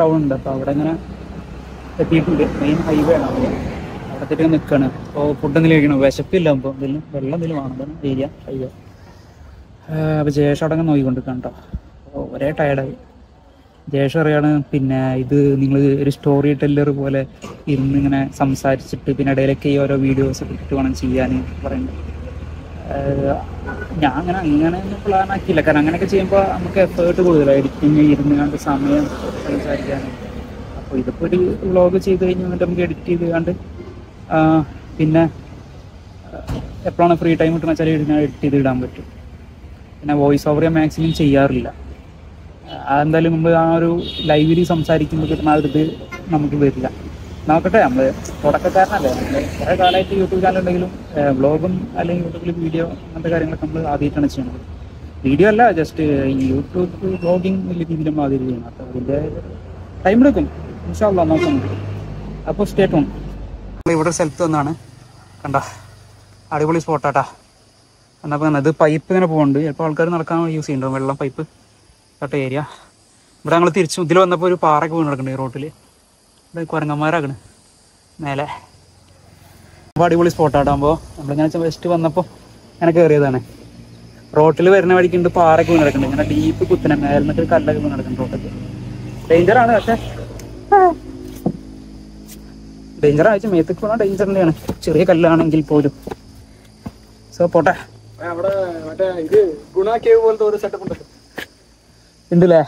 Town ഉണ്ട്. അപ്പോൾ അവിടെ ഇങ്ങനെ എത്തിയിട്ടുണ്ട്. മെയിൻ ഹൈവേ ആണ് അവിടെ. അവിടത്തേക്ക് നിൽക്കാണ് അപ്പോൾ ഫുഡ് എന്തെങ്കിലും കഴിക്കണം? വിശപ്പില്ല അപ്പോൾ എന്തെങ്കിലും വെള്ളം എന്തെങ്കിലും വേണം ഏരിയ ഹൈവേ അപ്പോൾ ജയേഷ് അടങ്ങ് നോക്കിക്കൊണ്ടിരിക്കണം കേട്ടോ. അപ്പോൾ ഒരേ ടയർഡായി ജയേഷ് പറയാണ് പിന്നെ ഇത് നിങ്ങൾ ഒരു സ്റ്റോറി ടെല്ലർ പോലെ ഇരുന്ന് ഇങ്ങനെ സംസാരിച്ചിട്ട് പിന്നെ ഇടയിലൊക്കെ ഈ ഓരോ വീഡിയോസ് ഇട്ട് വേണം ചെയ്യാൻ പറയുന്നത് ഞാൻ അങ്ങനെ അങ്ങനെ ഒന്നും പ്ലാൻ ആക്കിയില്ല. കാരണം അങ്ങനെയൊക്കെ ചെയ്യുമ്പോൾ നമുക്ക് എഫേർട്ട് എഡിറ്റിങ് ഇരുന്ന് കണ്ട് സമയം സംസാരിക്കാനും. അപ്പോൾ ഇതിപ്പോൾ ഒരു വ്ളോഗ് ചെയ്ത് കഴിഞ്ഞ് വന്നിട്ട് നമുക്ക് എഡിറ്റ് ചെയ്ത് കണ്ട് പിന്നെ എപ്പോഴാണ് ഫ്രീ ടൈം കിട്ടുന്ന വെച്ചാൽ ഇതിനെ എഡിറ്റ് ചെയ്ത് ഇടാൻ പറ്റും. പിന്നെ വോയിസ് ഓവർ ഞാൻ മാക്സിമം ചെയ്യാറില്ല. അതെന്തായാലും നമ്മൾ ആ ഒരു ലൈവിൽ സംസാരിക്കുമ്പോൾ കിട്ടുന്ന ആ ഒരു ഇത് നമുക്ക് വരില്ല. നോക്കട്ടെ നമ്മൾ തുടക്കക്കാരനല്ലേ? കുറേ കാലമായിട്ട് യൂട്യൂബ് ചാനൽ ഉണ്ടെങ്കിലും ബ്ലോഗും അല്ലെങ്കിൽ യൂട്യൂബിൽ വീഡിയോ അങ്ങനത്തെ കാര്യങ്ങളൊക്കെ നമ്മൾ ആദ്യമായിട്ടാണ് ചെയ്യുന്നത്. വീഡിയോ അല്ല ജസ്റ്റ് ഈ യൂട്യൂബ് ബ്ലോഗിംഗ് വലിയ രീതിയിൽ നമ്മൾ ആദ്യം ചെയ്യണം അപ്പോൾ അതിന്റെ ടൈം എടുക്കും. ഇൻഷാല്ല നോക്കാം. അപ്പോൾ സ്റ്റേറ്റ് നമ്മൾ ഇവിടെ സ്ഥലത്ത് വന്നാണ്. കണ്ട? അടിപൊളി സ്പോട്ടാട്ടാ എന്നപ്പോൾ ഇത് പൈപ്പ് ഇങ്ങനെ പോകുന്നുണ്ട് ചിലപ്പോൾ ആൾക്കാർ നടക്കാൻ യൂസ് ചെയ്യുന്നുണ്ടോ വെള്ളം പൈപ്പ് കട്ട ഏരിയ ഇവിടെ ഞങ്ങൾ തിരിച്ചു. ഇതിൽ വന്നപ്പോൾ ഒരു പാറയൊക്കെ വീണ് കിടക്കുന്നുണ്ട് ഈ റോട്ടിൽ ഇവിടെ കുരങ്ങന്മാരാക്കണ് മേലെ. അപ്പോൾ അടിപൊളി സ്പോട്ടാട്ടാകുമ്പോൾ നമ്മളിങ്ങനെ വെസ്റ്റ് വന്നപ്പോൾ അങ്ങനെ കയറിയതാണ് റോട്ടിൽ വരുന്ന വഴിക്കുണ്ട് പാറയൊക്കെ വീണ് കിടക്കുന്നുണ്ട് ഇങ്ങനെ ഡീപ്പ് കുത്തനെ മേലെ നിന്നൊക്കെ കല്ലൊക്കെ വീണ് കിടക്കുന്നുണ്ട് റോട്ടിൽ ഡേഞ്ചറാണ് പക്ഷേ. ഡേഞ്ചർ ആയിട്ട് മേത്തേക്ക് പോകണ ഡേഞ്ചർ തന്നെയാണ്. ചെറിയ കല്ലാണെങ്കിൽ പോലും. സോ പോട്ടെ. ഉണ്ടല്ലോ. ഉണ്ടല്ലേ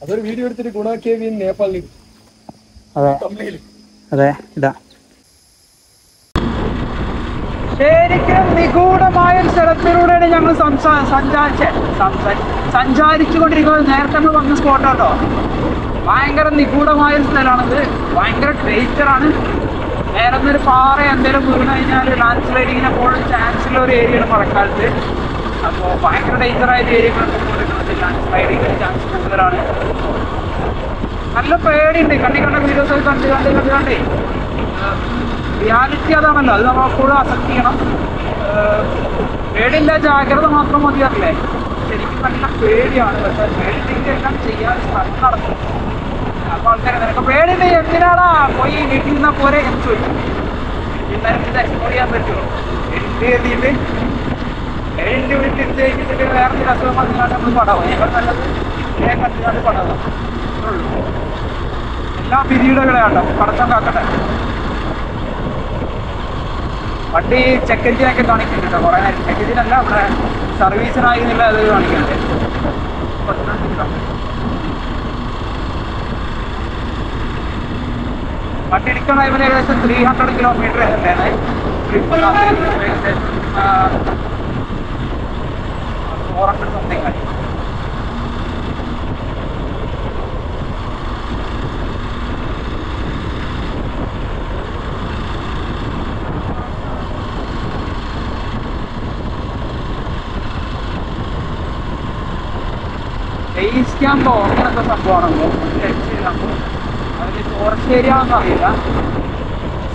അതൊരു വീഡിയോ എടുത്തിട്ട് ഗുണ കേവ് ഇൻ നേപ്പാളിൽ അതെ. അതെ ഇതാ. ശരിക്കും നിഗൂഢമായ ഒരു സ്ഥലത്തിലൂടെയാണ് ഞങ്ങൾ സഞ്ചാരിച്ച സഞ്ചാരിച്ചു കൊണ്ടിരിക്കുന്നത് നേരത്തെ നമ്മൾ വന്ന സ്പോട്ട് കേട്ടോ ഭയങ്കര നിഗൂഢമായ ഒരു സ്ഥലമാണിത്. ഭയങ്കര ഡേഞ്ചറാണ് നേരെ ഒരു പാറ എന്തെങ്കിലും വീണ് കഴിഞ്ഞാൽ ലാൻഡ് സ്ലൈഡിങ്ങിനെ പോകാൻ ചാൻസ് ഉള്ള ഒരു ഏരിയയാണ് മഴക്കാലത്ത്. അപ്പോൾ ഭയങ്കര ഡേഞ്ചറായ ഏരിയകളൊക്കെ ലാൻഡ് സ്ലൈഡിങ്ങിന് ചാൻസ് കൂടുതലാണ്. നല്ല പേടിയുണ്ട്. കണ്ടി കണ്ട വീഡിയോസ് കണ്ട് കണ്ട് കണ്ട് കണ്ടേ. റിയാലിറ്റി അതാണല്ലോ. അത് നമ്മൾ എപ്പോഴും അസെപ്റ്റ് ചെയ്യണം. പേടിയില്ല ജാഗ്രത മാത്രം മതിയല്ലേ ശരിക്കും നല്ല പേടിയാണ്. പക്ഷേ പേടിയില്ലെങ്കിൽ എല്ലാം ചെയ്യാൻ സ്ഥലം നടക്കും. അപ്പൊ ആൾക്കാരെ നിനക്ക് പേടിയില്ല എന്തിനാടാ പോയി വീട്ടിൽ നിന്ന പോരെ എന്ന് ചോദിക്കും. എന്തായാലും ഇത് എക്സ്പ്ലോർ ചെയ്യാൻ പറ്റുമോ? എഴുതി ചെയ്തിട്ട്? വീട്ടിൽ എടുത്ത് കഴിഞ്ഞിട്ട് വേറെ ഒരു അസുഖം പറഞ്ഞാൽ നമ്മൾ പടാവും? ഞങ്ങൾ നല്ലത് കണ്ടുകൊണ്ട് പടാവാം? അത്രേ ഉള്ളൂ എല്ലാ പിരീഡുകളെയാട്ടോ കടച്ചം കാക്കട്ടെ. വണ്ടി ചെക്ക് എഞ്ചിനൊക്കെ കാണിക്കുന്നുണ്ട്. കേട്ടോ കുറേ നേരം ചെക്ക് എഞ്ചിനല്ല അവിടെ സർവീസിനായി എന്നുള്ള അത് കാണിക്കുന്നുണ്ട്. വണ്ടി എടുക്കുന്ന ഇവന് ഏകദേശം three hundred kilometre trip four hundred something ആണ് ബേസ് ക്യാമ്പോ അങ്ങനത്തെ സംഭവമാണല്ലോ അതിൽ ഫോറസ്റ്റ് ഏരിയ ഒന്നും അറിയില്ല.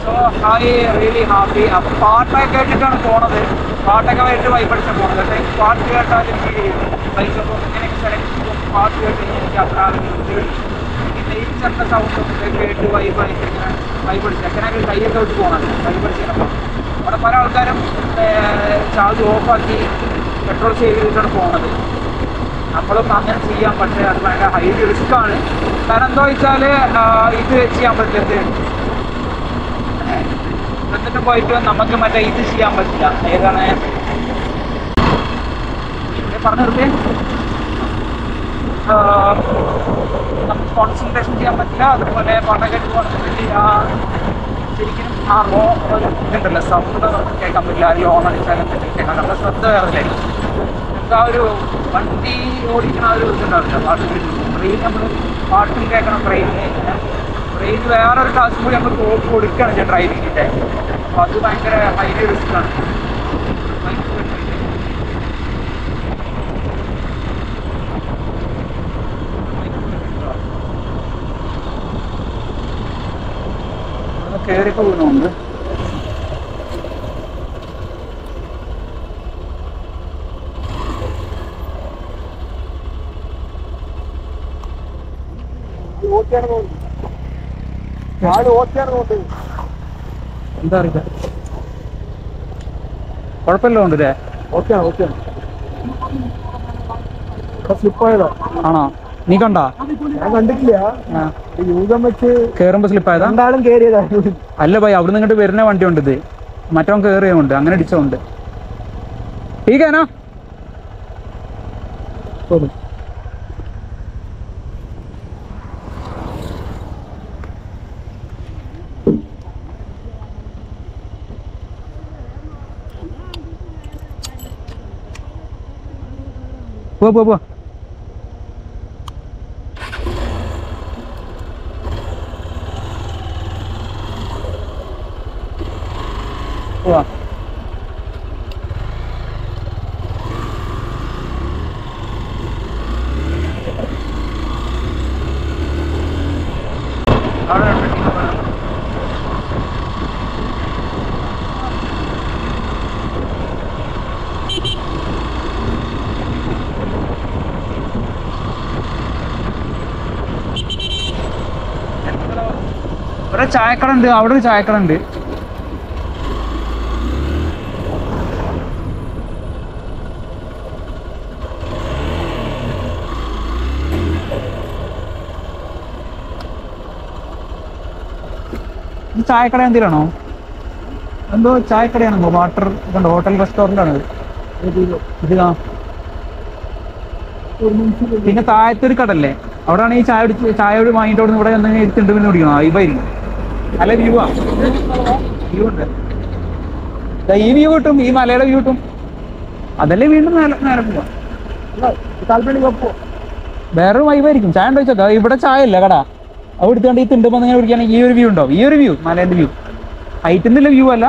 സോ ഐ റിയലി ഹാപ്പി അപ്പം പാട്ടൊക്കെ കേട്ടിട്ടാണ് പോണത്. പാട്ടൊക്കെ കേട്ട് വൈപടിച്ച പോണത്. പക്ഷേ പാട്ട് കേട്ടാൽ എനിക്ക് ബൈക്കൊക്കെ ഇങ്ങനെയൊക്കെ സെലക്ട് ചെയ്യും പാട്ട് കേട്ട് എനിക്ക് അത്ര ഈ നെയ്ച്ചറിന്റെ സൗണ്ട് ഒക്കെ കേട്ട് വൈബായിട്ട് ഇങ്ങനെ വൈപടിച്ച് അങ്ങനെ കൈയൊക്കെ വിട്ട് പോകണം വൈപടിച്ചപ്പോൾ അവിടെ പല ആൾക്കാരും ചാർജ് ഓഫാക്കി പെട്രോൾ സേവ് ചെയ്തിട്ടാണ് പോണത്. നമ്മളും അങ്ങനെ ചെയ്യാൻ പക്ഷേ അത് ഭയങ്കര ഹൈ ആണ്. കാരണം എന്താ വെച്ചാൽ ഇത് ചെയ്യാൻ പറ്റില്ല. എന്നിട്ട് പോയിട്ട് നമുക്ക് മറ്റേ ഇത് ചെയ്യാൻ പറ്റില്ല. ഏതാണ്? പറഞ്ഞു നമുക്ക് കോൺസെൻട്രേഷൻ ചെയ്യാൻ പറ്റില്ല. അതുപോലെ പാട്ടൊക്കെ കോൺസെൻട്രേറ്റ് ആ ശരിക്കും ആ റോ ഒരു ഇതുണ്ടല്ലോ സൗണ്ട് കേൾക്കാൻ പറ്റില്ല. ലോൺ അടിച്ചാലും കേൾക്കാൻ നമ്മുടെ ശ്രദ്ധ വേറില്ലായിരിക്കും നമുക്ക് ആ ഒരു വണ്ടി ഓടിക്കണ ഒരു ഇതുണ്ടാവില്ല. ട്രെയിൻ നമ്മൾ പാട്ടും കേൾക്കണം ട്രെയിനിന് ട്രെയിൻ വേറൊരു ക്ലാസ് കൂടി നമ്മൾ കൊടുക്കുകയാണ് ചെയ്യുക ഡ്രൈവിങ്ങിന്റെ അപ്പോൾ അത് ഭയങ്കര ഹൈലി റിസ്ക്കാണ് ആണ്. കയറി പോകുന്നുണ്ട് ഓക്കെയാണ് തോന്നുന്നു ആട് ഓക്കെയാണ് തോന്നുന്നത് എന്താ അറിയില്ല. കുഴപ്പമില്ല ഉണ്ടല്ലേ ഓക്കെയാണ് ഓക്കെയാണ് ഇവിടെ സ്ലിപ്പായതാ ആണോ നീ കണ്ടാ ഞാൻ കണ്ടിട്ടില്ല ആ. യൂതം വെച്ച് കേറുമ്പോ സ്ലിപ്പായതാ രണ്ടാളും കയറിയതാ അല്ല ഭായി അവിടെ നിന്ന് ഇങ്ങോട്ട് വരുന്ന വണ്ടി ഉണ്ട് ഇത്. മറ്റവൻ കേറിയുണ്ട് അങ്ങനെ അടിച്ചോണ്ട് ടീക്കാനോ പോ 不不 ചായക്കട ഉണ്ട് അവിടെ ഒരു ചായക്കട ഉണ്ട് ചായക്കട എന്തിനാണോ? എന്തോ ചായക്കടയാണെന്നോ? വാട്ടർ ഇതുണ്ട്? ഹോട്ടൽ റെസ്റ്റോറന്റ് ആണ് ഇത്? പിന്നെ താഴത്തെ ഒരു കടല്ലേ? അവിടെയാണ് ഈ ചായ ചായ വാങ്ങിയിട്ട് ഇവിടെ എന്തെങ്കിലും ഇരുത്തിണ്ട് പിന്നെ കുടിക്കണം? വൈബായിരിക്കും നല്ല വ്യൂ ആ. വ്യൂ ഉണ്ട്. ഈ വ്യൂ കിട്ടും ഈ മലയുടെ വ്യൂ കിട്ടും. അതല്ലേ വീണ്ടും നേരെ പോവാം. വേറൊരു വൈബായിരിക്കും ചായ ഉണ്ടോ ചോദിച്ചാൽ ഇവിടെ ചായ ഇല്ല കടാ. അവിടെ എടുത്തുകൊണ്ട് ഈ തിണ്ടുമ്പോൾ ഇങ്ങനെ കുടിക്കുകയാണെങ്കിൽ ഈ ഒരു വ്യൂ ഉണ്ടാവും ഈ ഒരു വ്യൂ മലേന്റെ വ്യൂ ഹൈറ്റിൽ വ്യൂ അല്ല.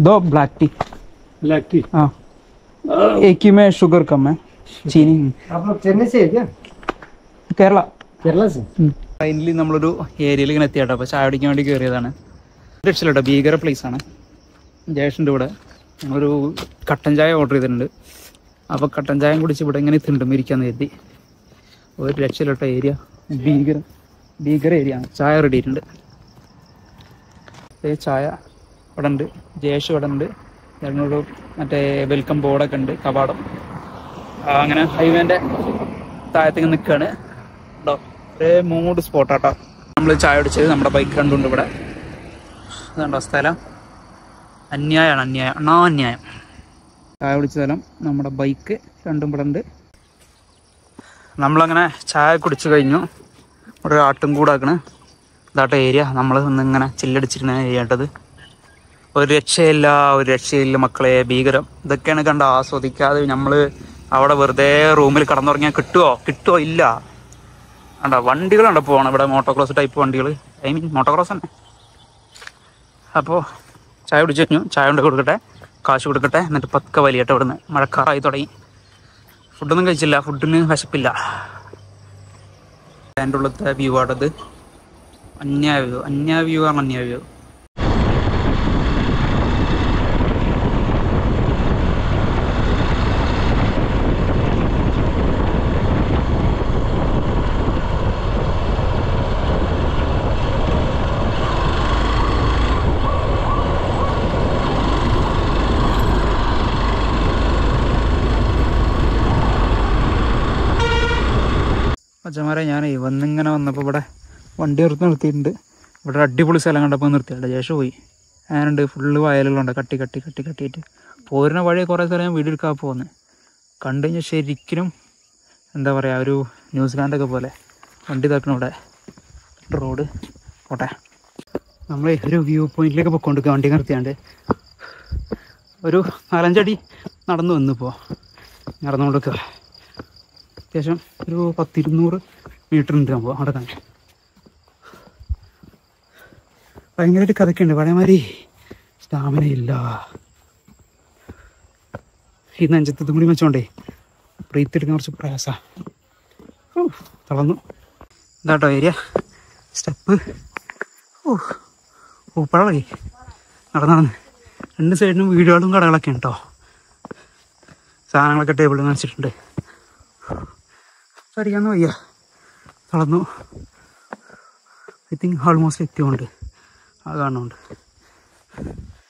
दो ब्लैक टी ब्लैक टी हाँ एक ही में शुगर कम है चीनी आप लोग चेन्नई से है क्या കേരള केरला से ഫൈനലി നമ്മളൊരു ഏരിയയിൽ ഇങ്ങനെ എത്തിയാട്ടോ അപ്പോൾ ചായ കുടിക്കാൻ വേണ്ടി കയറിയതാണ് രക്ഷയില്ല ഭീകര place ആണ് ജയേഷിൻ്റെ ഇവിടെ ഞങ്ങളൊരു കട്ടൻ ചായ ഓർഡർ ചെയ്തിട്ടുണ്ട് അപ്പോൾ കട്ടൻ ചായം കുടിച്ച് ഇവിടെ ഇങ്ങനെ തിണ്ടും ഇരിക്കാന്ന് കരുതി ഒരു രക്ഷയിലോട്ട ഏരിയ ഭീകര ഭീകര ഏരിയ ആണ് ചായ റെഡി ആയിട്ടുണ്ട് ദേ ചായ ഇവിടെ ഉണ്ട് ജയേഷ് ഇവിടെ ഉണ്ട് ഞങ്ങളൊരു മറ്റേ വെൽക്കം ബോർഡൊക്കെ ഉണ്ട് കവാടം. അങ്ങനെ ഹൈവേന്റെ താഴത്തേക്ക് നിൽക്കുകയാണ് കേട്ടോ ഒരേ മൂഡ് സ്പോട്ടാട്ടോ നമ്മൾ ചായ അടിച്ചത് നമ്മുടെ ബൈക്ക് കണ്ടുണ്ട് ഇവിടെ. അതുകൊണ്ടോ സ്ഥലം? അന്യായമാണ് അന്യായം. അണ്ണാ അന്യായം ചായ കുടിച്ച സ്ഥലം നമ്മുടെ ബൈക്ക് രണ്ടും ഇവിടെ ഉണ്ട്. നമ്മളങ്ങനെ ചായ കുടിച്ചു കഴിഞ്ഞു. ഒരു ആട്ടും കൂടാക്കണ്. ഇതാട്ട ഏരിയ നമ്മൾ ഇന്നിങ്ങനെ ചില്ലടിച്ചിരുന്ന ഏരിയ കേട്ടത് ഒരു രക്ഷയില്ല ഒരു രക്ഷയില്ല മക്കളെ ഭീകരം. ഇതൊക്കെയാണ് കണ്ട ആസ്വദിക്കാതെ നമ്മൾ അവിടെ വെറുതെ റൂമിൽ കടന്നുറങ്ങിയാൽ കിട്ടുമോ കിട്ടുമോ ഇല്ല. കണ്ടോ വണ്ടികളുണ്ട് പോകണം ഇവിടെ മോട്ടോക്രോസ് ടൈപ്പ് വണ്ടികൾ ഐ മീൻ മോട്ടോക്രോസ് തന്നെ. അപ്പോൾ ചായ കുടിച്ചു കഴിഞ്ഞു. ചായ കൊണ്ട് കൊടുക്കട്ടെ. കാശ് കൊടുക്കട്ടെ. എന്നിട്ട് പത്ത് വലിയട്ടെ ഇവിടുന്ന് മഴക്കാറായി തുടങ്ങി. ഫുഡൊന്നും കഴിച്ചില്ല. ഫുഡിന് വിശപ്പില്ല. അതിന്റെ ഉള്ളത്തെ വ്യൂ ആണത്. അന്യായ വ്യൂ അന്യായ വ്യൂ ആണ് അന്യായ വ്യൂ ഞാനേ വന്നിങ്ങനെ വന്നപ്പോൾ ഇവിടെ വണ്ടി നിർത്തി നിർത്തിയിട്ടുണ്ട്. ഇവിടെ അടിപൊളി സ്ഥലം കണ്ടപ്പോൾ നിർത്തിയിട്ടുണ്ട് ശേഷം പോയി. അങ്ങനെയുണ്ട് ഫുള്ള് വയലുകളുണ്ട്. കട്ടി കട്ടി കട്ടി കട്ടിയിട്ട്. പോരുന്ന വഴി കുറേ സ്ഥലം ഞാൻ വീഡിയോ എടുക്കാൻ പോകുന്നത് കണ്ടു കഴിഞ്ഞാൽ ശരിക്കും എന്താ പറയുക ഒരു ന്യൂസിലാൻഡൊക്കെ പോലെ വണ്ടി തക്കണം ഇവിടെ റോഡ്. പോട്ടെ. നമ്മൾ ഒരു വ്യൂ പോയിന്റിലേക്ക് പൊക്കോണ്ടിരിക്കുക വണ്ടി നിർത്തിയാണ്ട്. ഒരു നാലഞ്ചടി നടന്നു വന്നിപ്പോൾ നടന്നുകൊണ്ടിരിക്കുക അത്യാവശ്യം ഒരു പത്തിരുന്നൂറ് മീറ്റർ ഉണ്ട് നമ്മൾ അവിടെ തന്നെ ഭയങ്കരമായിട്ട് കഥക്കുണ്ട് പഴയമാതിരി സ്റ്റാമിന ഇല്ല. ഈ നെഞ്ചത്ത് കൂടി വെച്ചോണ്ടേ ബ്രീത്ത് എടുക്കാൻ കുറച്ച് പ്രയാസ. തളർന്നു. ഇതാട്ടോ ഏരിയ സ്റ്റെപ്പ് ഓ ഊപ്പഴേ നടന്ന് നടന്ന് രണ്ട് സൈഡിനും വീടുകളും കടകളൊക്കെ ഉണ്ട്? കേട്ടോ സാധനങ്ങളൊക്കെ ടേബിളിൽ വെച്ചിട്ടുണ്ട് അടിക്കാന്ന് വയ്യ. തളർന്നു. ഐ തിങ്ക് ഓൾമോസ്റ്റ് എത്തിയുണ്ട്. ആ കാണുന്നുണ്ട്.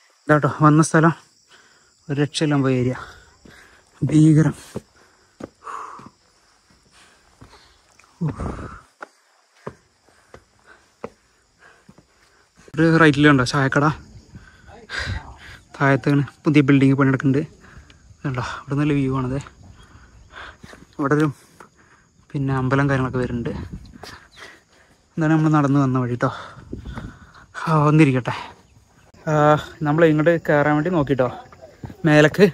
ഇതാട്ടോ വന്ന സ്ഥലം. ഒരു രക്ഷയില്ലാൻ പോയ ഏരിയ ഭീകരം. ഒരു റൈറ്റിലുണ്ടോ ചായക്കട? താഴത്താണ് പുതിയ ബിൽഡിങ് പണിയെടുക്കുന്നുണ്ട്. കണ്ടോ ഇവിടെ നല്ല വ്യൂ ആണത്. ഇവിടെ ഒരു പിന്നെ അമ്പലം കാര്യങ്ങളൊക്കെ വരുന്നുണ്ട്. എന്താണ് നമ്മൾ നടന്നു വന്ന വഴി കേട്ടോ വന്നിരിക്കട്ടെ. നമ്മൾ ഇങ്ങോട്ട് കയറാൻ വേണ്ടി നോക്കിട്ടോ. മേലക്ക്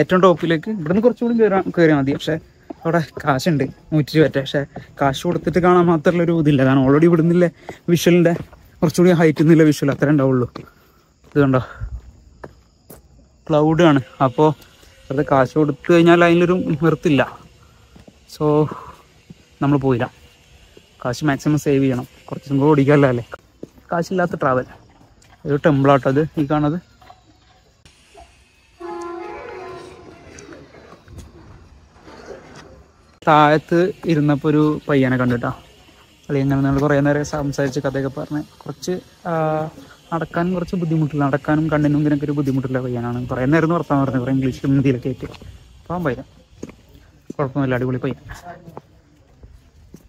ഏറ്റവും ടോപ്പിലേക്ക് ഇവിടുന്ന് കുറച്ചുകൂടി കയറാൻ കയറിയാൽ മതി. പക്ഷേ അവിടെ കാശുണ്ട് നൂറ്റി രൂപ. പക്ഷേ കാശ് കൊടുത്തിട്ട് കാണാൻ മാത്രമുള്ള ഒരു ഇതില്ല. കാരണം ഓൾറെഡി ഇവിടുന്നില്ല വിഷ്വലിന്റെ കുറച്ചുകൂടി ഹൈറ്റ് നിന്നുള്ള വിഷ്വൽ അത്രേ ഉണ്ടാവുള്ളൂ. ഇതുണ്ടോ കണ്ടോ? ക്ലൗഡ് ആണ്. അപ്പോൾ വെറുതെ കാശ് കൊടുത്തു കഴിഞ്ഞാൽ അതിലൊരു നിർത്തില്ല. സോ നമ്മൾ പോയില്ല. കാശ് മാക്സിമം സേവ് ചെയ്യണം. കുറച്ചും കൂടെ ഓടിക്കാമല്ലോ അല്ലേ? കാശില്ലാത്ത ട്രാവൽ ഒരു ടെമ്പിളാട്ടോ അത് ഈ കാണത് താഴത്ത് ഇരുന്നപ്പോൾ ഒരു പയ്യനെ കണ്ടിട്ടാ. അല്ലെങ്കിൽ ഇങ്ങനെ നമ്മൾ കുറേ നേരം സംസാരിച്ച് കഥയൊക്കെ പറഞ്ഞ് കുറച്ച് നടക്കാനും കുറച്ച് ബുദ്ധിമുട്ടില്ല. നടക്കാനും കണ്ണിനും ഇതിനൊക്കെ ഒരു ബുദ്ധിമുട്ടില്ല പയ്യനാണ്. കുറേ നേരം വർത്താൻ പറഞ്ഞത് കുറേ ഇംഗ്ലീഷിലും ഹിന്ദിയിലൊക്കെ ആയിട്ട് പോകാൻ പയ്യൻ കുഴപ്പമൊന്നുമില്ല. അടിപൊളി പയ്യൻ.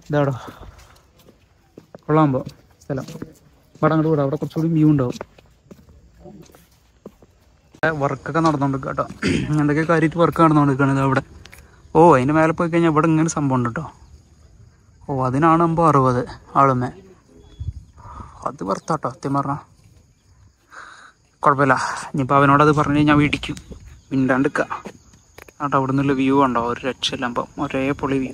ഇതാടോ. കൊള്ളാമ്പോ. സ്ഥലം. ഇവിടെ അങ്ങോട്ട് വിടാം. അവിടെ കുറച്ചുകൂടി വ്യൂ ഉണ്ടാവും. വർക്കൊക്കെ നടന്നുകൊണ്ട് കേട്ടോ എന്തൊക്കെ കാര്യമായിട്ട് വർക്ക് നടന്നുകൊണ്ടിരിക്കുകയാണ് അവിടെ ഓ അതിന്റെ മേലെ പോയി കഴിഞ്ഞാൽ ഇവിടെ ഇങ്ങനെ സംഭവം ഉണ്ട് കേട്ടോ ഓ അതിനാണ് അമ്പ അറുപത് ആളുമേ. അത് വർത്താട്ടോ സത്യം പറഞ്ഞാൽ കുഴപ്പമില്ല. ഇനിയിപ്പോൾ അവനോടത് പറഞ്ഞു കഴിഞ്ഞാൽ ഇടിക്കും. മിണ്ടാണ്ടിക്ക കേട്ടോ അവിടെ നിന്നുള്ള വ്യൂ ഉണ്ടോ ഒരു രക്ഷയില്ല. അപ്പം ഒരേ പൊളി വ്യൂ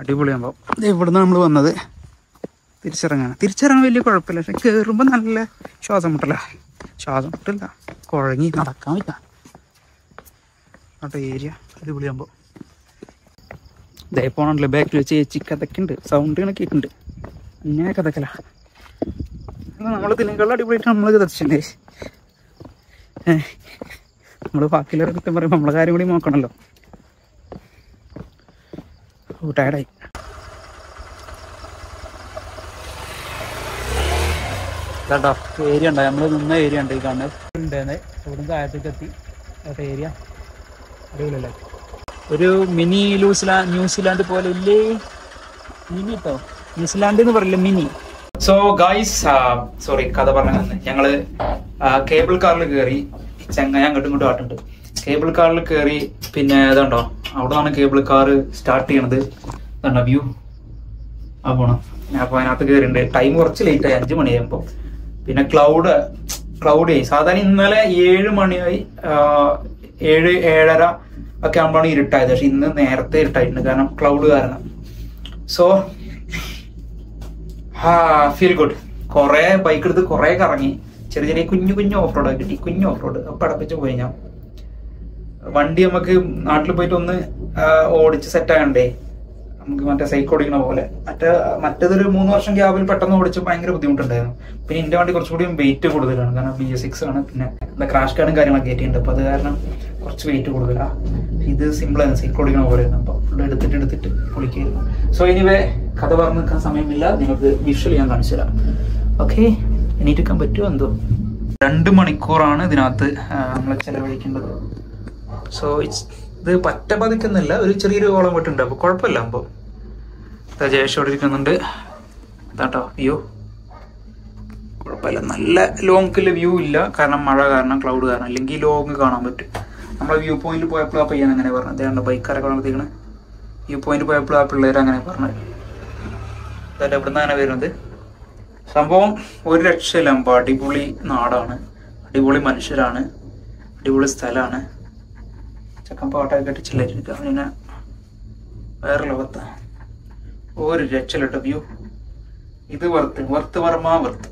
കേട്ടോ അടിപൊളിയാകുമ്പോൾ ഇവിടുന്ന് നമ്മൾ വന്നത് തിരിച്ചിറങ്ങാണ്. തിരിച്ചിറങ്ങാൻ വലിയ കുഴപ്പമില്ല. പക്ഷെ കയറുമ്പോൾ നല്ല ശ്വാസം മുട്ടല ശ്വാസം മുട്ടില്ല കുഴങ്ങി നടക്കാൻ പറ്റാ കേട്ടോ ഏരിയ അടിപൊളിയാകുമ്പോൾ ഇതേ പോണല്ലോ ബാക്കിൽ വെച്ച് ചേച്ചി കഥക്കുണ്ട് സൗണ്ട് കേൾക്കുന്നുണ്ട്. അങ്ങനെ കഥക്കല നമ്മൾ തിന്നുകളിൽ അടിപൊളിയായിട്ട് നമ്മൾ കഥച്ചില്ലേ ഏഹ് നമ്മൾ ബാക്കിയുള്ളവരെ കുറ്റം പറയുമ്പോൾ നമ്മളെ കാര്യം കൂടി നോക്കണല്ലോ. ഓ ടയർഡായി കേട്ടോ ഏരിയ ഉണ്ടോ. നമ്മൾ നിന്ന ഏരിയ ഉണ്ട് ഈ കാണുന്നത്. ഉണ്ടായിരുന്നത് ഇവിടുന്ന് താഴത്തേക്ക് എത്തി. ഏരിയ അറിയില്ലല്ലേ ഒരു മിനി ലൂസിലാ ന്യൂസിലാൻഡ് പോലെ ഇല്ലേ? മിനി കേട്ടോ ന്യൂസിലാൻഡ് എന്ന് പറയില്ല മിനി? സോ ഗായ്സ് സോറി കഥ പറഞ്ഞു ഞങ്ങൾ കേബിൾ കാറിൽ കയറി ചെങ്ങ അങ്ങോട്ടും ഇങ്ങോട്ടും ആട്ടുണ്ട്. കേബിൾ കാറിൽ കയറി പിന്നെ ഇതുണ്ടോ? അവിടെ നിന്നാണ് കേബിൾ കാർ സ്റ്റാർട്ട് ചെയ്യണത്. കണ്ട വ്യൂ ആ പോണം. അപ്പൊ അതിനകത്ത് കയറിണ്ട് ടൈം കുറച്ച് ലേറ്റ് ആയി അഞ്ചു മണിയാകുമ്പോ പിന്നെ ക്ലൗഡ് ക്ലൗഡ് ആയി സാധാരണ ഇന്നലെ ഏഴ് മണിയായി ഏഴ് ഏഴര ഒക്കെ ആകുമ്പോഴാണ് ഇരുട്ടായത്. പക്ഷെ ഇന്ന് നേരത്തെ ഇരുട്ടായിട്ടുണ്ട്. കാരണം ക്ലൗഡ് കാരണം. സോ ഹാ ഫീൽ ഗുഡ് കുറെ ബൈക്ക് എടുത്ത് കുറെ കറങ്ങി. ചെറിയ ചെറിയ കുഞ്ഞു കുഞ്ഞു ഓഫ് റോഡ് കിട്ടി. കുഞ്ഞു ഓഫ് റോഡ് അപ്പൊ അടപ്പിച്ച് പോയി ഞാൻ. വണ്ടി നമുക്ക് നാട്ടിൽ പോയിട്ട് ഒന്ന് ഓടിച്ച് സെറ്റ് ആകണ്ടേ? നമുക്ക് മറ്റേ സൈക്കിൾ ഓടിക്കണ പോലെ. മറ്റേ മറ്റേതൊരു മൂന്ന് വർഷം ഗ്യാപിൽ പെട്ടെന്ന് ഓടിച്ച് ഭയങ്കര ബുദ്ധിമുട്ടുണ്ടായിരുന്നു. പിന്നെ എന്റെ വണ്ടി കുറച്ചുകൂടി വെയിറ്റ് കൂടുതലാണ്. കാരണം ബി എസ് സിക്സ് ആണ്. പിന്നെ എന്താ ക്രാഷ് കാർഡും കാര്യങ്ങളൊക്കെ കയറ്റിയിട്ടുണ്ട് അപ്പൊ അത് കാരണം കുറച്ച് വെയിറ്റ് കൂടുതലാണ് ഇത് സിമ്പിൾ ആണ്. സൈക്കിൾ ഓടിക്കണ പോലെയാണ് അപ്പൊ ഫുള്ള് എടുത്തിട്ട് എടുത്തിട്ട് പൊളിക്കായിരുന്നു. സോ എനിവേ കഥ പറഞ്ഞു നിൽക്കാൻ സമയമില്ല. നിങ്ങൾക്ക് വിഷ്വൽ ഞാൻ കാണിച്ചു തരാം. ഓക്കെ എണീറ്റിക്കാൻ പറ്റുമോ? എന്തോ? രണ്ട് മണിക്കൂറാണ് ഇതിനകത്ത് നമ്മൾ ചെലവഴിക്കേണ്ടത്. സോ ഇറ്റ്സ് ഇത് പറ്റ പതിക്കുന്നില്ല ഒരു ചെറിയൊരു ഓളം വിട്ടുണ്ട് അപ്പൊ കുഴപ്പമില്ല അപ്പൊ ജയേഷ് അവിടെ ഇരിക്കുന്നുണ്ട്. അതാട്ടോ വ്യൂ കുഴപ്പമില്ല. നല്ല ലോങ്ങിൽ വ്യൂ ഇല്ല. കാരണം മഴ കാരണം ക്ലൗഡ് കാരണം. അല്ലെങ്കിൽ ലോങ് കാണാൻ പറ്റും. നമ്മൾ വ്യൂ പോയിന്റ് പോയപ്പോൾ ആ പയ്യൻ അങ്ങനെ പറഞ്ഞത്. അതേണ്ട ബൈക്കാരൊക്കെ വളർത്തിക്കണ് വ്യൂ പോയിന്റ് പോയപ്പോൾ ആ പിള്ളേർ അങ്ങനെ പറഞ്ഞത്. അതല്ല ഇവിടുന്ന് അങ്ങനെ വരുന്നത്. സംഭവം ഒരു രക്ഷയില്ല അടിപൊളി നാടാണ്. അടിപൊളി മനുഷ്യരാണ്. അടിപൊളി സ്ഥലമാണ്. ചക്കൻ പാട്ടൊക്കെ കെട്ടി ചില്ലരിക്കുക പിന്നെ വേറെ ലോകത്താ ഒരു രക്ഷലട്ട് വ്യൂ. ഇത് വർത്ത് വർത്ത് വർമാ വർത്ത്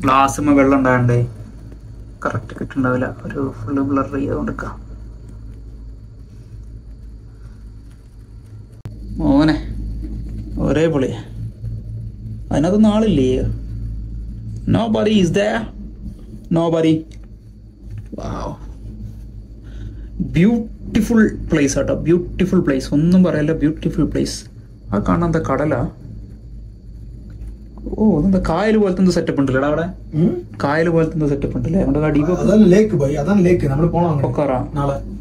ഗ്ലാസ്സുമ്മ വെള്ളം ഉണ്ടാകണ്ടേ കറക്റ്റ് കിട്ടുന്നവല ഒരു ഫുള്ള് ബ്ലർ ചെയ്ത് കൊടുക്കാം മോനെ ഒരേ പൊളി അതിനകത്തൊന്നും ആളില്ലേ? Nubra is the Nubra beautiful place ആട്ടോ ബ്യൂട്ടിഫുൾ പ്ലേസ് ഒന്നും പറയല്ല ബ്യൂട്ടിഫുൾ പ്ലേസ് ആ കാണാൻ കടലാ? ഓ അതെന്താ കായൽ പോലത്തെ എന്തോ സെറ്റപ്പ് ഉണ്ടല്ലേ അവിടെ? കായൽ പോലത്തെ എന്തോ സെറ്റപ്പ് ഉണ്ടല്ലേ? നമ്മുടെ ലേക്ക് അതാണ് ലേക്ക് നമ്മൾ പോണം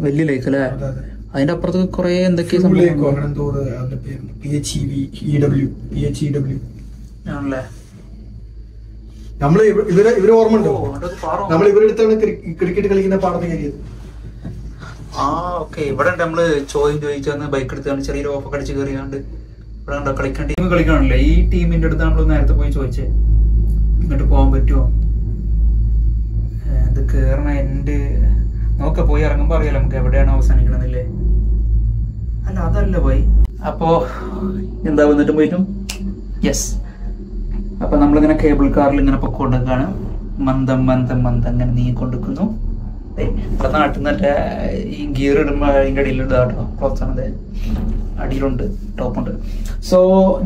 വലിയ ലേക്ക് അല്ലേ. അതിന്റെ അപ്പുറത്ത് കുറെ എന്തൊക്കെ നമ്മൾ ഇവ- ഇവരെ ഇവരെ ഓർമ്മ ഉണ്ടോ. നമ്മൾ ഇവരുടെ അടുത്താണ് ക്രിക്കറ്റ് കളിക്കുന്ന പാടത്ത് കയറിയത്. ആ ഓക്കെ. ഇവിടെ നമ്മൾ ചോദ്യം ചോദിച്ചു ബൈക്ക് എടുത്താണ് ചെറിയൊരു ഓഫ് അടിച്ച് കയറിയാണ്ട് ഇവിടെ കണ്ടോ കളിക്കാൻ ടീം കളിക്കണല്ലേ ഈ ടീമിന്റെ അടുത്ത് നമ്മൾ നേരത്തെ പോയി ചോദിച്ചേ. ഇങ്ങോട്ട് പോകാൻ പറ്റുമോ ഇത് കേറണ എൻഡ് നോക്ക പോയി ഇറങ്ങുമ്പോ അറിയാലോ നമുക്ക് എവിടെയാണ് അവസാനിക്കണമെന്നില്ലേ അല്ല അതല്ല പോയി. അപ്പോ എന്താ വന്നിട്ട് പോയിട്ടും? യെസ് അപ്പൊ നമ്മളിങ്ങനെ കേബിൾ കാറിൽ ഇങ്ങനെ പൊക്കോണ്ടിരിക്കാണ് മന്ദം മന്ദം മന്ദം അങ്ങനെ നീങ്ങിക്കൊണ്ടിരിക്കുന്നു. ഇവിടെ നാട്ടിൽ നിന്ന് ഈ ഗിയർ ഇടുമ്പോ അതിന്റെ അടിയിലുണ്ട് കേട്ടോ. ക്ലോത്ത് ആണത് അടിയിലുണ്ട് ടോപ്പുണ്ട് സോ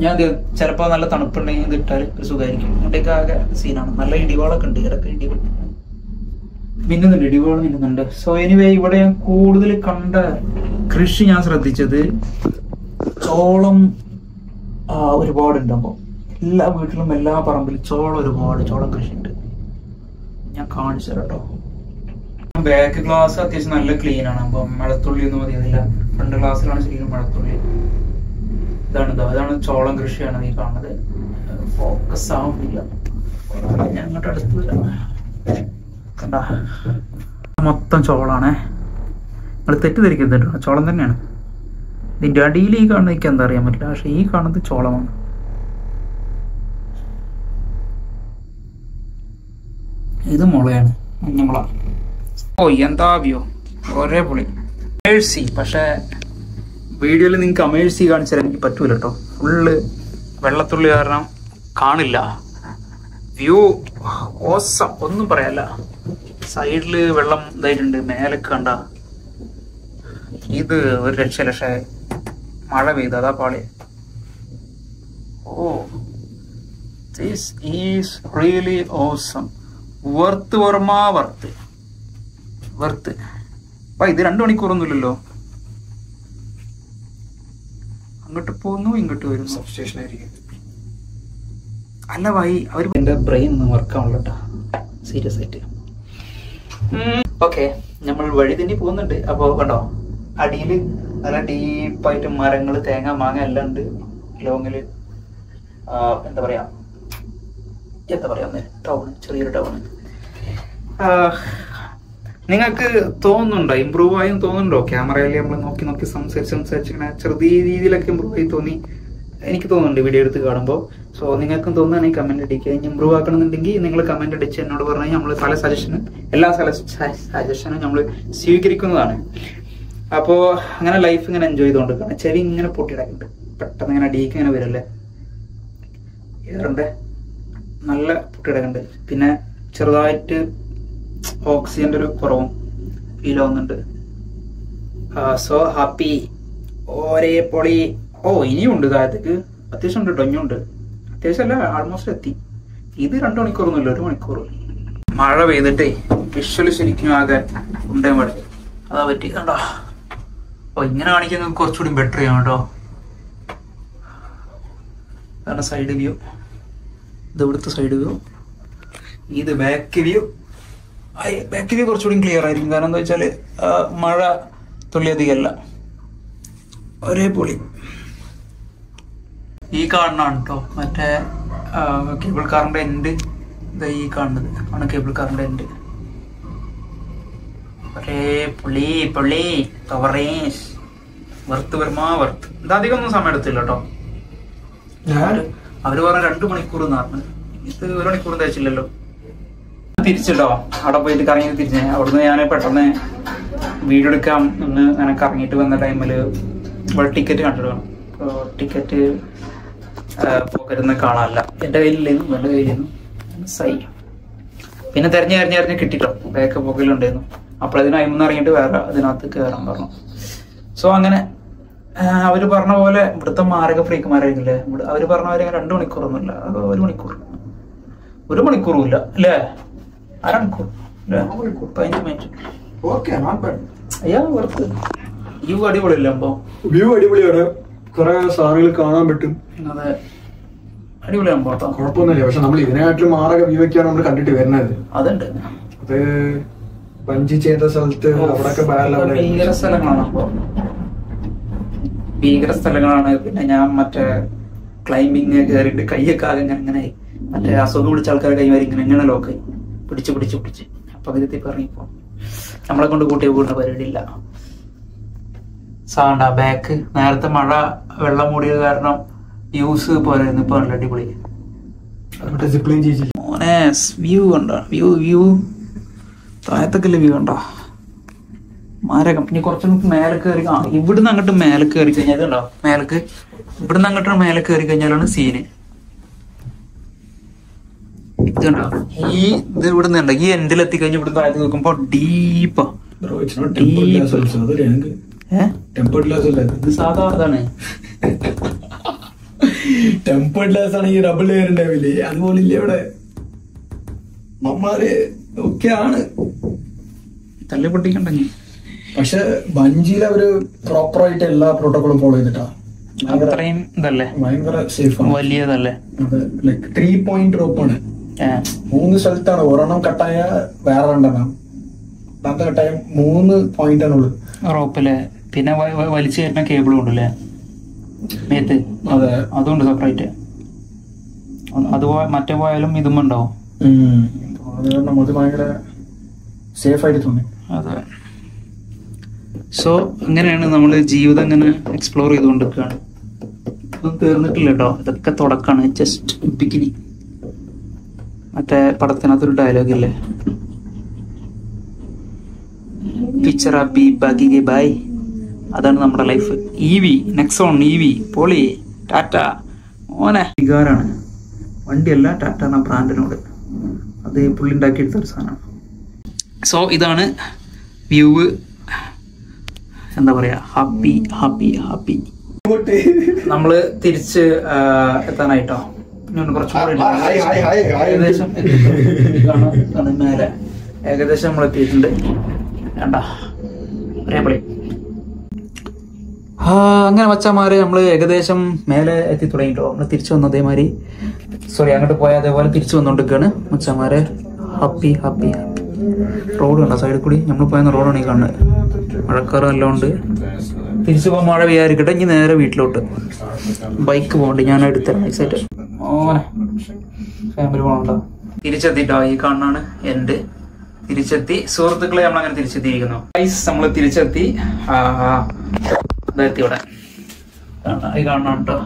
ഞാൻ ചിലപ്പോ നല്ല തണുപ്പുണ്ടെങ്കിൽ ഇത് ഇട്ടാൽ ഒരു സുഖമായിരിക്കും. ഇങ്ങോട്ടേക്ക് ആകെ സീനാണ് നല്ല ഇടിവാളൊക്കെ ഉണ്ട്. ഇടയ്ക്ക് ഇടിവൾ മിന്നുന്നുണ്ട് ഇടിവാൾ മിന്നുന്നുണ്ട്. സോ എനിവേ ഇവിടെ ഞാൻ കൂടുതൽ കണ്ട കൃഷി ഞാൻ ശ്രദ്ധിച്ചത് ചോളം ഒരുപാട് അപ്പോൾ എല്ലാ വീട്ടിലും എല്ലാ പറമ്പിലും ചോളം ഒരുപാട് ചോളം കൃഷി ഉണ്ട് ഞാൻ കാണിച്ചു തരാം കേട്ടോ ബാക്ക് ഗ്ലാസ് അത്യാവശ്യം നല്ല ക്ലീൻ ആണ്. അപ്പം മഴത്തുള്ളി ഒന്നും മതിയതില്ല ഫ്രണ്ട് ഗ്ലാസ്സിലാണ് ശരിക്കും മഴത്തുള്ളി. ഇതാണ് ഇതാ ഇതാണ് ചോളം കൃഷിയാണ് നീ കാണുന്നത്. ഫോക്കസ് ആവുന്നില്ല. ഞാൻ അങ്ങോട്ട് അടുത്ത് വരാം. കണ്ട? മൊത്തം ചോളാണേ. നിങ്ങൾ തെറ്റിദ്ധരിക്കരുത് കേട്ടോ. ചോളം തന്നെയാണ്. ഇതിന്റെ അടിയിൽ ഈ കാണുന്ന എനിക്ക് എന്താ അറിയാൻ പറ്റില്ല. പക്ഷെ ഈ കാണുന്നത് ചോളമാണ്. ഇത് മുളയാണ്. മഞ്ഞമുള ഓ എന്താ വ്യൂ? ഒരേ പൊളി. അമേഴ്സി പക്ഷെ വീഡിയോയിൽ നിങ്ങൾക്ക് അമേഴ്സി കാണിച്ചാൽ എനിക്ക് പറ്റൂല കേട്ടോ. ഫുള്ള് വെള്ളത്തുള്ളി കാരണം കാണില്ല. View awesome. ഒന്നും പറയാല്ല. സൈഡിൽ വെള്ളം ഇതായിട്ടുണ്ട്. മേലെ കണ്ട. ഇത് ഒരു ലക്ഷ ലക്ഷ മഴ പെയ്ത്. അതാ പാളി. ഓ this is really awesome worth Varma worth worth അപ്പൊ ഇത് രണ്ടു മണിക്കൂറൊന്നുമില്ലല്ലോ. അങ്ങോട്ട് പോകുന്നു ഇങ്ങോട്ട് വരും സബ്സ്റ്റേഷൻ ആയിരിക്കും. അല്ല ഭായി അവർ എന്റെ ബ്രെയിൻ ഒന്ന് വർക്ക് ആവണല്ലോ സീരിയസ് ആയിട്ട്. ഓക്കെ നമ്മൾ വഴി തന്നെ പോകുന്നുണ്ട്. അപ്പൊ കണ്ടോ അടിയിൽ നല്ല ഡീപ്പായിട്ട് മരങ്ങൾ തേങ്ങ മാങ്ങ എല്ലാം ഉണ്ട്. ലോങ്ങിൽ എന്താ പറയാ എന്താ പറയാ ടൗൺ ചെറിയൊരു ടൗൺ നിങ്ങൾക്ക് തോന്നുന്നുണ്ടോ? ഇമ്പ്രൂവ് ആയി തോന്നുന്നുണ്ടോ? ക്യാമറയിൽ നമ്മൾ നോക്കി നോക്കി സംസാരിച്ച് സംസാരിച്ച് ഇങ്ങനെ ചെറിയ രീതിയിലൊക്കെ ഇമ്പ്രൂവ് ആയി തോന്നി. എനിക്ക് തോന്നുന്നുണ്ട് വീഡിയോ എടുത്ത് കാണുമ്പോൾ. സോ നിങ്ങൾക്കും തോന്നുകയാണെങ്കിൽ കമന്റ് അടിക്കുക ഇനി ഇമ്പ്രൂവ് ആക്കണമെന്നുണ്ടെങ്കിൽ നിങ്ങൾ കമന്റ് അടിച്ച് എന്നോട് പറഞ്ഞാൽ നമ്മൾ പല സജഷനും എല്ലാ സജഷനും നമ്മൾ സ്വീകരിക്കുന്നതാണ്. അപ്പോ അങ്ങനെ ലൈഫ് ഇങ്ങനെ എൻജോയ് ചെയ്തുകൊണ്ടിരിക്കുകയാണ്. ചെവി ഇങ്ങനെ പൊട്ടിയിടക്കുന്നുണ്ട് പെട്ടെന്ന് ഇങ്ങനെ അടിയിക്ക് ഇങ്ങനെ വരല്ലേ? ഏറണ്ടേ. നല്ല പൊട്ടിയിടക്കുന്നുണ്ട് പിന്നെ ചെറുതായിട്ട് ഓക്സിജന്റെ ഒരു കുറവും ഫീൽ ആവുന്നുണ്ട്. സോ ഹാപ്പി ഒരേ പൊളി. ഓ ഇനിയും ഉണ്ട് താഴത്തേക്ക് അത്യാവശ്യം ഉണ്ട് കേട്ടോ ഇനിയുണ്ട്. അത്യാവശ്യം അല്ല ആൾമോസ്റ്റ് എത്തി. ഇത് രണ്ടു മണിക്കൂറൊന്നുമില്ല ഒരു മണിക്കൂർ മഴ പെയ്തിട്ടേ വിഷ്വൽ ശരിക്കും ആകെ ഉണ്ടേ മഴ അതാ പറ്റി കണ്ടോ? ഓ ഇങ്ങനെ കാണിക്കാൻ കുറച്ചുകൂടി ബെറ്റർ ചെയ്യാം കേട്ടോ. കാരണം സൈഡ് വ്യൂ ഇത് ഇവിടുത്തെ സൈഡ് വ്യൂ ഇത് ബാക്ക് വ്യൂ ബാക്ക് വ്യൂ കുറച്ചുകൂടി ക്ലിയർ ആയിരിക്കും. കാരണം എന്താ വെച്ചാൽ മഴ തുള്ളിയധികമല്ല ഒരേ പൊളി. ഈ കാണുന്നതാണ് കേട്ടോ മറ്റേ കേബിൾ കാറിന്റെ എൻഡ് ഇതാ ഈ കാണുന്നത്. ആണ് കേബിൾ കാറിന്റെ എൻഡ് ഒരേ പുളി പുളി ടൊറേഷ് വെറുത്ത് വരുമാ വെറുത്ത് ഇത് അധികം ഒന്നും സമയം എടുത്തില്ല കേട്ടോ അവർ പറഞ്ഞ രണ്ടു മണിക്കൂർ എന്ന് പറഞ്ഞു. ഇത് ഒരു മണിക്കൂർ തയ്ച്ചില്ലല്ലോ തിരിച്ചിട്ടോ അവിടെ പോയിട്ട് കറങ്ങി തിരിച്ച് അവിടുന്ന് ഞാൻ പെട്ടെന്ന് വീഡിയോ എടുക്കാം എന്ന് അങ്ങനെ കറങ്ങിയിട്ട് വന്ന ടൈമിൽ ഇവിടെ ടിക്കറ്റ് കണ്ടിടണം അപ്പോൾ ടിക്കറ്റ് പോകരുന്ന് കാണാനല്ല. എന്റെ കയ്യിലില്ലായിരുന്നു എന്റെ കയ്യിലായിരുന്നു സൈ പിന്നെ തെരഞ്ഞു തെരഞ്ഞു തെരഞ്ഞ് കിട്ടിട്ടോ. ബാക്ക് പോക്കലുണ്ടായിരുന്നു അപ്പോൾ അതിന് അയിമെന്ന് ഇറങ്ങിയിട്ട് വേറെ അതിനകത്ത് കയറാൻ പറഞ്ഞു. സോ അങ്ങനെ അവർ പറഞ്ഞ പോലെ ഇവിടുത്തെ മാരക ഫ്രീക്കുമാരായിരിക്കില്ലേ? അവർ പറഞ്ഞ പോലെ രണ്ട് മണിക്കൂറൊന്നുമില്ല. അത് ഒരു മണിക്കൂർ. ഒരു മണിക്കൂറും ഇല്ല അല്ലേ? അരമണിക്കൂർ പതിനഞ്ച് മിനിറ്റ് അയ്യാ വെറുത്ത് വ്യൂ അടിപൊളിയല്ലേ അപ്പൊ? വ്യൂ അടിപൊളിയാണ്. കുറെ സാറുകൾ കാണാൻ പറ്റും. അതെ. അടിപൊളിയാണ് കുഴപ്പമൊന്നുമില്ല. പക്ഷെ നമ്മൾ ഇതിനെക്കാട്ടിലും മാറക വ്യൂ ഒക്കെയാണ് നമ്മൾ കണ്ടിട്ട് വരുന്നത്. അതുണ്ട്. അത് പഞ്ചി ചെയ്ത സ്ഥലത്ത് അവിടെയൊക്കെ ഭീകര സ്ഥലങ്ങളാണ് അപ്പൊ. ഭീകര സ്ഥലങ്ങളാണ്. പിന്നെ ഞാൻ മറ്റേ ക്ലൈമ്പിങ് കയറിയിട്ട് കൈയൊക്കെ ആകെ ഇങ്ങനെ ഇങ്ങനെ. മറ്റേ അസുഖം പിടിച്ച ആൾക്കാരെ കൈമാരി ഇങ്ങനെ ഇങ്ങനെ ലോക്കായി പിടിച്ച് പിടിച്ച് പിടിച്ച്. അപ്പൊ ഇതിൽ ഇറങ്ങിപ്പോ നമ്മളെ കൊണ്ട് കൂട്ടി കൂടുന്ന പരിപാടിയില്ല സാണ്ട ബാക്ക് നേരത്തെ മഴ വെള്ളം മൂടിയത് കാരണം വ്യൂസ് പോരായിരുന്നു. ഇപ്പൊ നല്ല അടിപൊളി. മോനെ വ്യൂ കണ്ടോ? വ്യൂ വ്യൂ താഴത്തൊക്കെ വ്യൂ കണ്ടോ? മാരകം. ഇനി കുറച്ച് മേലെ കയറി ആ ഇവിടുന്ന് അങ്ങോട്ട് മേലെ കയറി കഴിഞ്ഞാൽ ഇതുണ്ടോ മേലേക്ക്. ഇവിടുന്ന് അങ്ങോട്ട് മേലെ കയറി കഴിഞ്ഞാലാണ് സീന് ഇതുണ്ടോ ഈ ഇത് ഇവിടെ ഉണ്ടോ ഈ എൻഡിൽ എത്തിക്കഴിഞ്ഞ് ഇവിടുന്ന് താഴത്ത് നോക്കുമ്പോ ഡീപ്പാ ഡീപ്പ് ടെമ്പർഡ് ഗ്ലാസ് അല്ല? ഇത് സാധാ അതാണ് ടെമ്പർഡ് ഗ്ലാസ് ആണ് ഈ ഡബിൾ ലെയർ ഉണ്ടാവില്ലേ അതുപോലെ ഇല്ല ഇവിടെ? മമ്മാര് ഒക്കെ ആണ്. തല്ലി പൊട്ടിക്കണ്ടെങ്കിൽ പക്ഷെ വഞ്ചിയിൽ അവർ പ്രോപ്പർ ആയിട്ട് എല്ലാ പ്രോട്ടോകോളും ഫോളോ ചെയ്തിട്ടാ. അത്രയും ഇതല്ലേ? ഭയങ്കര സേഫ് ആണ്. വലിയതല്ലേ? ത്രീ പോയിന്റ് റോപ്പ് ആണ്. മൂന്ന് സ്ഥലത്താണ്. ഒരെണ്ണം കട്ടായ വേറെ രണ്ടെണ്ണം. രണ്ടാമത്തെ കട്ടായ മൂന്ന് പോയിന്റ് ആണുള്ളത് റോപ്പിൽ പിന്നെ വലിച്ചു കയറ്റുന്ന കേബിളും ഉണ്ടല്ലേ? മേത്ത്. അതുകൊണ്ട് അതുണ്ട് സെപ്പറേറ്റ് അത് മറ്റേ പോയാലും ഇതും ഉണ്ടാവും. സേഫ് ആയിട്ട് തോന്നി. അതെ. സോ അങ്ങനെയാണ് നമ്മൾ ജീവിതം ഇങ്ങനെ എക്സ്പ്ലോർ ചെയ്തുകൊണ്ടിരിക്കുകയാണ്. ഒന്നും തീർന്നിട്ടില്ല കേട്ടോ. ഇതൊക്കെ തുടക്കാണ്. ജസ്റ്റ് ബിഗിനി മറ്റേ പടത്തിനകത്തൊരു ഡയലോഗ് ഇല്ലേ? പിക്ചർ ബി ബാക്കി ബൈ അതാണ് നമ്മുടെ life E V Nexon E V poly Tata ഓനെ വികാരാണ് വണ്ടിയല്ല ടാറ്റ എന്ന ബ്രാൻഡിനോട് അത് പുള്ളി ഉണ്ടാക്കിയെടുത്ത ഒരു സാധനമാണ് സോ ഇതാണ് വ്യൂവ് എന്താ പറയാ ഹാപ്പി ഹാപ്പി ഹാപ്പി നമ്മൾ തിരിച്ച് എത്താനായിട്ടോ. ഏകദേശം ഏകദേശം നമ്മൾ എത്തിയിട്ടുണ്ട് വേണ്ട ഒരേ പൊളി അങ്ങനെ വച്ചമാര് നമ്മൾ ഏകദേശം മേലെ എത്തി തുടങ്ങിട്ടോ. നമ്മൾ തിരിച്ചു വന്നു അതേമാതിരി. സോറി അങ്ങോട്ട് പോയ അതേപോലെ തിരിച്ചു വന്നോണ്ടിരിക്കാണ് മച്ചന്മാരെ ഹാപ്പി ഹാപ്പി റോഡ് കണ്ടോ? സൈഡിൽ കൂടി? നമ്മൾ പോയെന്ന റോഡാണ് ഈ കാണുന്നത്. മഴക്കാറ് നല്ലോണ്ട്. തിരിച്ചു പോകാൻ മഴ വിചാരിക്കട്ടെ ഇനി നേരെ വീട്ടിലോട്ട്. ബൈക്ക് പോകണ്ട്. ഞാൻ എടുത്ത നൈസായിട്ട് ഓനെ ഫാമിലി പോകണ്ടോ തിരിച്ചെത്തിട്ടോ. ഈ കാണാണ് എന്റെ തിരിച്ചെത്തി. സുഹൃത്തുക്കളെ നമ്മൾ അങ്ങനെ തിരിച്ചെത്തിയിരിക്കുന്നു നമ്മൾ തിരിച്ചെത്തി. ആ അതെത്തി ഇവിടെ ഈ കാണണം കേട്ടോ.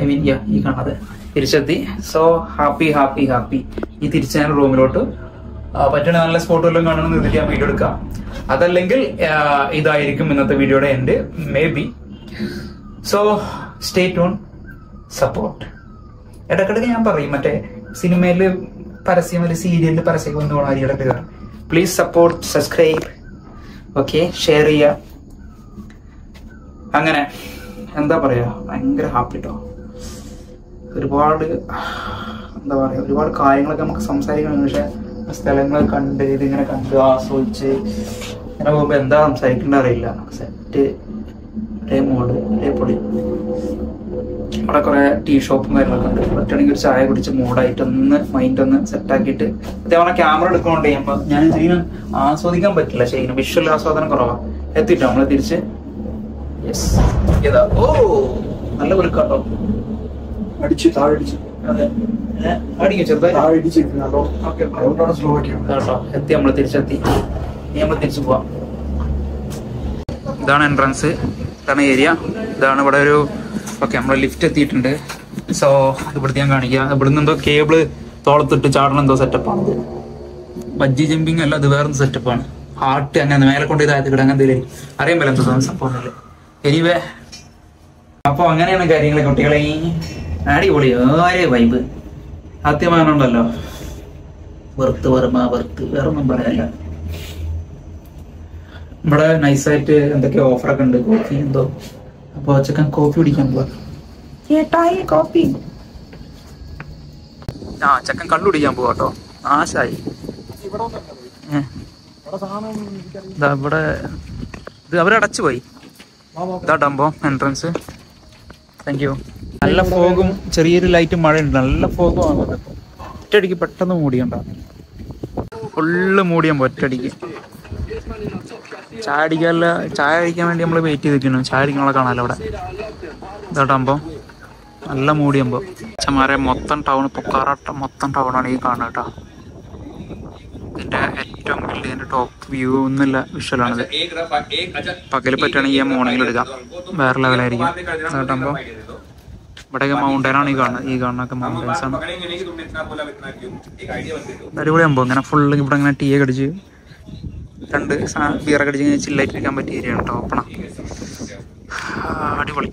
ഐ മീൻ ഈ കാണാതെ. തിരിച്ചെത്തി. സോ ഹാപ്പി ഹാപ്പി ഹാപ്പി ഈ തിരിച്ച ഞാൻ റൂമിലോട്ട് പറ്റണ നല്ല സ്പോട്ട് വല്ലതും കാണണമെന്ന് എന്നിട്ട് ഞാൻ വീഡിയോ എടുക്കാം. അതല്ലെങ്കിൽ ഇതായിരിക്കും ഇന്നത്തെ വീഡിയോയുടെ end maybe so stay tune support ഇടക്കിടക്ക് ഞാൻ പറയും മറ്റേ സിനിമയിൽ പരസ്യം ഒരു സീരിയലിൽ പരസ്യം വന്നു പോകണം അരിയുടെ please support subscribe okay share ചെയ്യുക. അങ്ങനെ എന്താ പറയുക ഭയങ്കര ഹാപ്പി കേട്ടോ ഒരുപാട് എന്താ പറയുക ഒരുപാട് കാര്യങ്ങളൊക്കെ നമുക്ക് സംസാരിക്കണം പക്ഷെ സ്ഥലങ്ങൾ കണ്ട് ഇതിങ്ങനെ കണ്ട് ആസ്വദിച്ച് ഇങ്ങനെ പോകുമ്പോൾ എന്താ സംസാരിക്കേണ്ട അറിയില്ല. സെറ്റ് ഒരേ മോഡ് ഒരേ പൊടി. അവിടെ കുറെ ടീ ഷോപ്പും കാര്യങ്ങളൊക്കെ ഉണ്ട്. പറ്റുകയാണെങ്കിൽ ഒരു ചായ കുടിച്ച് മൂടായിട്ട് ഒന്ന് മൈൻഡ് ഒന്ന് സെറ്റാക്കിയിട്ട് അതേപോലെ ക്യാമറ എടുക്കണോണ്ട് ചെയ്യുമ്പോൾ ഞാൻ ശരിക്കും ആസ്വദിക്കാൻ പറ്റില്ല. ശരിക്കും വിഷ്വൽ ആസ്വാദനം കുറവാണ് എത്തിട്ടോ? നമ്മൾ തിരിച്ച് ഓ നല്ല ഒരുക്കാട്ടോ അടിച്ച് താഴെ അതെ. അടിക്കും ചെറുതായി താഴെ അടിച്ച് കേട്ടോ സ്ലോ ആക്കിയത് കേട്ടോ. എത്തി നമ്മൾ തിരിച്ചെത്തി. ഇനി നമ്മൾ തിരിച്ചു പോവാം. ഇതാണ് എൻട്രൻസ് ഇതാണ് ഏരിയ ഇതാണ് ഇവിടെ ഒരു ഓക്കെ നമ്മൾ ലിഫ്റ്റ് എത്തിയിട്ടുണ്ട്. സോ ഇവിടുത്തെ ഞാൻ കാണിക്കാം. ഇവിടുന്ന് എന്തോ കേബിൾ തോളത്തിട്ട് ചാടണം എന്തോ ആണ്. ബജ്ജി ജമ്പിങ് അല്ല അത് വേറൊരു സെറ്റപ്പാണ് ഹാർട്ട് അങ്ങനെ മേലെ കൊണ്ട് ഇതായത് അങ്ങനെ എന്തെങ്കിലും അറിയാൻ പറ്റില്ല എന്തോ സംഭവം എനിവേ അപ്പൊ അങ്ങനെയാണ് കാര്യങ്ങൾ കുട്ടികളെ. അടിപൊളി ഓരേ വൈബ് സത്യമാനുണ്ടല്ലോ വെറുത്ത് വർമ്മ വെറുത്ത് വേറൊന്നും പറയാനില്ല ഇവിടെ നൈസായിട്ട് എന്തൊക്കെയോ ഓഫറൊക്കെ ഉണ്ട് കോഫി എന്തോ. അപ്പൊ ചെക്കൻ കോഫി കുടിക്കാൻ പോവാ. ഏട്ടായി കോഫി ആ ചെക്കൻ കള്ളു കുടിക്കാൻ പോവാ കേട്ടോ. നാശായി. ഇവിടെ ഇത് അവരടച്ചു പോയി. ഇതാ ഡംബോ എൻട്രൻസ് താങ്ക് യു നല്ല ഫോഗും ചെറിയൊരു ലൈറ്റ് മഴയുണ്ട്. നല്ല ഫോഗും ആണ് ഒറ്റയടിക്ക് പെട്ടെന്ന് മൂടിയുണ്ടാവും ഫുള്ള് മൂടിയാകുമ്പോൾ ഒറ്റയടിക്ക്. ചായ അടിക്കാനുള്ള ചായ അടിക്കാൻ വേണ്ടി നമ്മൾ വെയിറ്റ് ചെയ്ത് നിൽക്കുന്നു ചായ അടിക്കാനുള്ള കാണാമല്ലോ അവിടെ? ഇതാട്ടാകുമ്പോൾ നല്ല മൂടിയാകുമ്പോൾ ചമാരെ മൊത്തം ടൗൺ പൊക്കാറ മൊത്തം ടൗണാണ് ഈ കാണുക കേട്ടോ. ഇതിന്റെ ഏറ്റവും വലിയ എന്റെ ടോപ്പ് വ്യൂ ഒന്നുമില്ല. വിഷ്വലാണത് പകൽ പറ്റുകയാണെങ്കിൽ ഞാൻ മോർണിംഗിൽ എടുക്കാം. വേറെ ലെവലായിരിക്കും അതാകുമ്പോൾ ഇവിടെയൊക്കെ മൗണ്ടൈനാണ് ഈ കാണുന്നത്. ഈ കാണുന്നൊക്കെ മൗണ്ടൈൻസ് ആണ്. അടിപൊളിയാകുമ്പോൾ ഇങ്ങനെ ഫുള്ള് ഇവിടെ ഇങ്ങനെ ടീ ഒക്കെ അടിച്ച് രണ്ട് ബിയറൊക്കെ അടിച്ച് ഇങ്ങനെ ചില്ലായിട്ടിരിക്കാൻ പറ്റിയ ഏരിയ ആണ്. കേട്ടോ ഓപ്പണ അടിപൊളി.